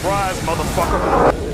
Surprise, motherfucker!